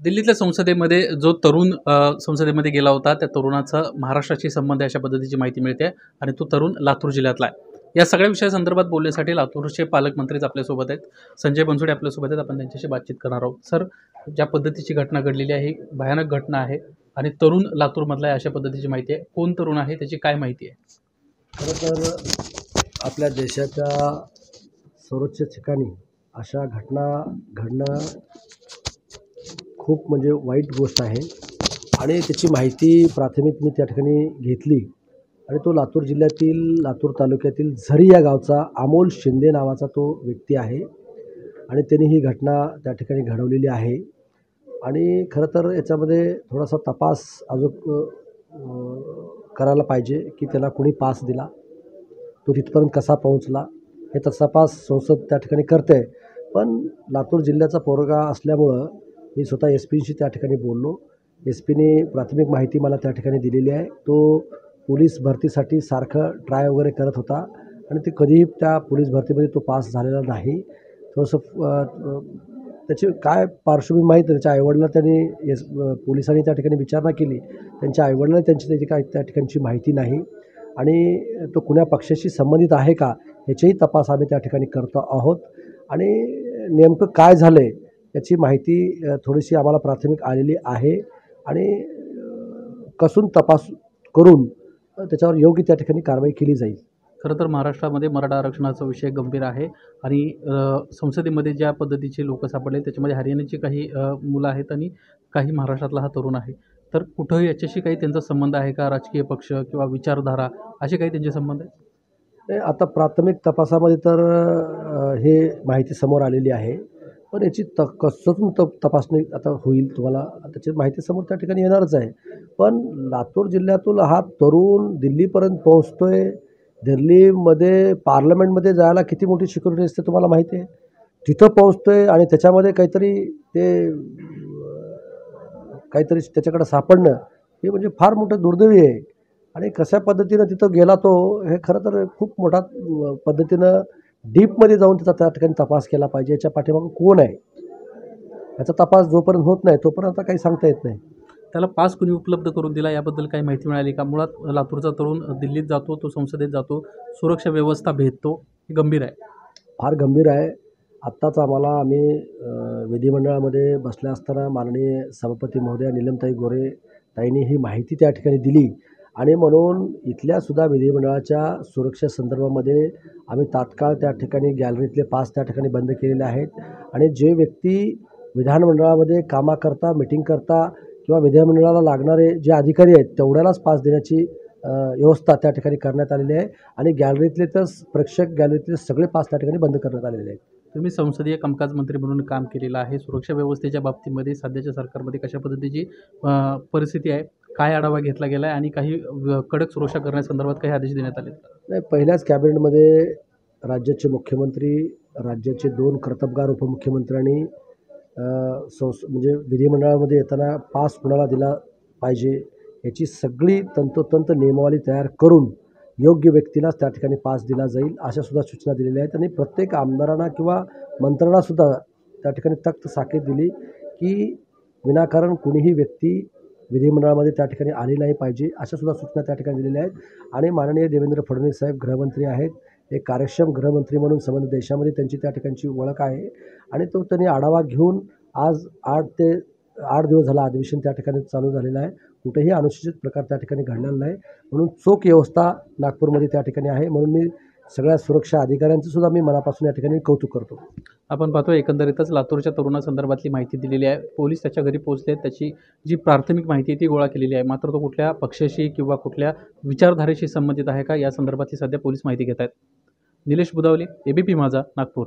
दिल्लीतल्या संसदेमध्ये जो तरुण संसदेमध्ये गेला होता त्या तरुणाचा महाराष्ट्राशी संबंध अशा पद्धतीची माहिती मिळते आणि तो तरुण लातूर जिल्ह्यातला आहे. या सगळ्या विषयासंदर्भात बोलण्यासाठी लातूरचे पालकमंत्रीच आपल्यासोबत आहेत. संजय बनसोडे आपल्यासोबत आहेत. आपण त्यांच्याशी बातचीत करणार आहोत. सर ज्या पद्धतीची घटना घडलेली आहे ही भयानक घटना आहे आणि तरुण लातूरमधला आहे अशा पद्धतीची माहिती आहे. कोण तरुण आहे त्याची काय माहिती आहे? खरं तर आपल्या देशाच्या सर्वोच्च ठिकाणी अशा घटना घडणं खूप म्हणजे वाईट गोष्ट आहे. आणि त्याची माहिती प्राथमिक मी त्या ठिकाणी घेतली. आणि तो लातूर जिल्ह्यातील लातूर तालुक्यातील झरी या गावचा अमोल शिंदे नावाचा तो व्यक्ती आहे. आणि त्यांनी ही घटना त्या ठिकाणी घडवलेली आहे. आणि खरं तर याच्यामध्ये थोडासा तपास अजून करायला पाहिजे की त्याला कोणी पास दिला तो तिथपर्यंत कसा पोहोचला हे तपास संसद त्या ठिकाणी करते पण लातूर जिल्ह्याचा पोरगा असल्यामुळं मी स्वतः एस पीशी त्या ठिकाणी बोललो. एस पीने प्राथमिक माहिती मला त्या ठिकाणी दिलेली आहे. तो पोलीस भरतीसाठी सारखं ट्राय वगैरे करत होता आणि ते कधीही त्या पोलीस भरतीमध्ये तो पास झालेला नाही. थोडंसं त्याची काय पार्श्वभूमी माहीत त्याच्या आईवडिला त्यांनी एस पोलिसांनी त्या ठिकाणी विचारणा केली. त्यांच्या आईवडिलांना त्यांची त्याची काय त्या ठिकाणची माहिती नाही. आणि तो कुण्या पक्षाशी संबंधित आहे का ह्याचाही तपास आम्ही त्या ठिकाणी करतो आहोत. आणि नेमकं काय झालं आहे याची माहिती थोडीशी आम्हाला प्राथमिक आलेली आहे आणि कसून तपास करून त्याच्यावर योग्य त्या ठिकाणी कारवाई केली जाईल. खरं तर महाराष्ट्रामध्ये मराठा आरक्षणाचा विषय गंभीर आहे आणि संसदेमध्ये ज्या पद्धतीचे लोक सापडले त्याच्यामध्ये हरियाणाची काही मुलं आहेत आणि काही महाराष्ट्रातला हा तरुण आहे. तर कुठं याच्याशी काही त्यांचा संबंध आहे का? राजकीय पक्ष किंवा विचारधारा असे काही त्यांचे संबंध आहेत? आता प्राथमिक तपासामध्ये तर हे माहिती समोर आलेली आहे. पण याची त कसून त तपासणी आता होईल तुम्हाला त्याची माहिती समोर त्या ठिकाणी येणारच आहे. पण लातूर जिल्ह्यातून हा तरुण दिल्लीपर्यंत पोहोचतो आहे दिल्लीमध्ये पार्लमेंटमध्ये जायला किती मोठी सिक्युरिटी असते तुम्हाला माहिती आहे? तिथं पोहोचतो आहे आणि त्याच्यामध्ये काहीतरी ते काहीतरी त्याच्याकडे सापडणं हे म्हणजे फार मोठं दुर्दैवी आहे. आणि कशा पद्धतीनं तिथं गेला तो हे खरं तर खूप मोठा पद्धतीनं डीपमध्ये जाऊन त्याचा त्या ठिकाणी तपास केला पाहिजे याच्या पाठीमागं कोण आहे? याचा तपास जोपर्यंत होत नाही तोपर्यंत आता काही सांगता येत नाही. त्याला पास कुणी उपलब्ध करून दिला याबद्दल काही माहिती मिळाली का? मुळात लातूरचा तरुण दिल्लीत जातो तो संसदेत जातो सुरक्षा व्यवस्था भेदतो हे गंभीर आहे. फार गंभीर आहे. आत्ताच आम्हाला आम्ही विधिमंडळामध्ये बसल्या असताना माननीय सभापती महोदया निलमताई गोरे ताईंनी ही माहिती त्या ठिकाणी दिली. आणि म्हणून इथल्या सुद्धा विधिमंडळाच्या सुरक्षा संदर्भामध्ये आम्ही तात्काळ त्या ठिकाणी गॅलरीतले पास त्या ठिकाणी बंद केलेले आहेत. आणि जे व्यक्ती विधानमंडळामध्ये कामाकरता मिटिंग करता किंवा विधिमंडळाला लागणारे जे अधिकारी आहेत तेवढ्यालाच पास देण्याची व्यवस्था त्या ठिकाणी करण्यात आलेली आहे. आणि गॅलरीतले तर प्रेक्षक गॅलरीतले सगळे पास त्या ठिकाणी बंद करण्यात आलेले आहेत. तुम्ही संसदीय कामकाज मंत्री म्हणून काम केलेलं आहे. सुरक्षा व्यवस्थेच्या बाबतीमध्ये सध्याच्या सरकारमध्ये कशा पद्धतीची परिस्थिती आहे? काय आढावा घेतला गेला आहे आणि काही कडक सुरक्षा करण्यासंदर्भात काही आदेश देण्यात आले नाही पहिल्याच कॅबिनेटमध्ये राज्याचे मुख्यमंत्री राज्याचे दोन कर्तबगार उपमुख्यमंत्र्यांनी संस म्हणजे विधिमंडळामध्ये येताना पास कुणाला दिला पाहिजे याची सगळी तंतोतंत नियमावली तयार करून योग्य व्यक्तीलाच त्या ठिकाणी पास दिला जाईल अशा सुद्धा सूचना दिलेल्या आहेत. आणि प्रत्येक आमदारांना किंवा मंत्र्यांनासुद्धा त्या ठिकाणी तक्त साखेत दिली की विनाकारण कुणीही व्यक्ती विधिमंडळामध्ये त्या ठिकाणी आली नाही पाहिजे अशा सुद्धा सूचना त्या ठिकाणी दिलेल्या आहेत. आणि माननीय देवेंद्र फडणवीस साहेब गृहमंत्री आहेत. एक कार्यक्षम गृहमंत्री म्हणून संबंध देशामध्ये त्यांची त्या ठिकाणची ओळख आहे. आणि तो त्यांनी आढावा घेऊन आज आठ ते आठ दिवस झाला अधिवेशन त्या ठिकाणी चालू झालेलं आहे. कुठेही अनुसूचित प्रकार त्या ठिकाणी घडलेला नाही. म्हणून चोख व्यवस्था नागपूरमध्ये त्या ठिकाणी आहे. म्हणून मी सगळ्या सुरक्षा अधिकाऱ्यांचं सुद्धा मी मनापासून या ठिकाणी कौतुक करतो. आपण पाहतो एकंदरीतच लातूरच्या तरुणासंदर्भातली माहिती दिलेली आहे. पोलीस त्याच्या घरी पोहोचले आहेत. त्याची जी प्राथमिक माहिती आहे ती गोळा केलेली आहे. मात्र तो कुठल्या पक्षाशी किंवा कुठल्या विचारधारेशी संबंधित आहे का? या संदर्भातली सध्या पोलीस माहिती घेत आहेत. निलेश बुदावली एबीपी माझा नागपूर.